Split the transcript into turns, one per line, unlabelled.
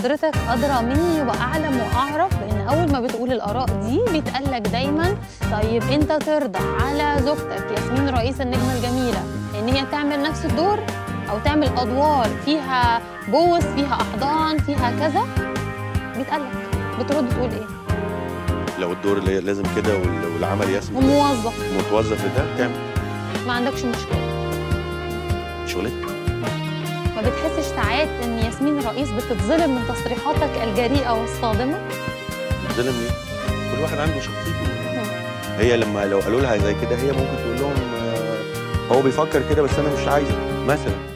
حضرتك أدرى مني وأعلم وأعرف لأن أول ما بتقول الآراء دي بيتقال لك دايما. طيب أنت ترضى على زوجتك ياسمين رئيس النجمة الجميلة إن هي تعمل نفس الدور أو تعمل أدوار فيها بوس فيها أحضان فيها كذا؟ بيتقال لك بترد تقول إيه؟
لو الدور اللي لازم كده وال- والعمل يسمح
وموظف
متوظف ده تعمل
ما عندكش مشكلة.
شغلتك
ما بتحسش ساعات إن ياسمين رئيس بتتظلم من تصريحاتك الجريئة والصادمة؟
ظلم ليه؟ كل واحد عنده شخصيته. هي لما لو قالوا لها زي كده هي ممكن تقول لهم آه، هو بيفكر كده بس أنا مش عايزه مثلا.